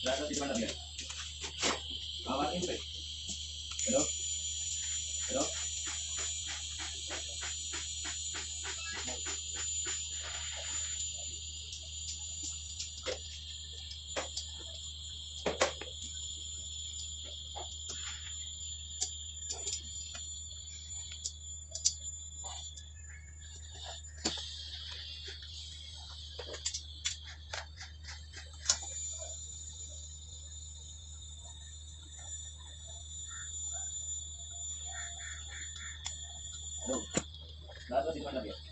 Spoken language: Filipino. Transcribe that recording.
Lahat natin pa natin. Mamatin pa eh. Ano? লাগে